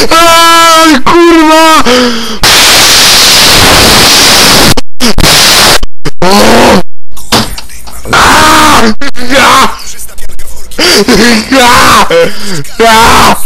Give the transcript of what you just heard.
Aaaa, kurwa! Ja! Ja! Ja!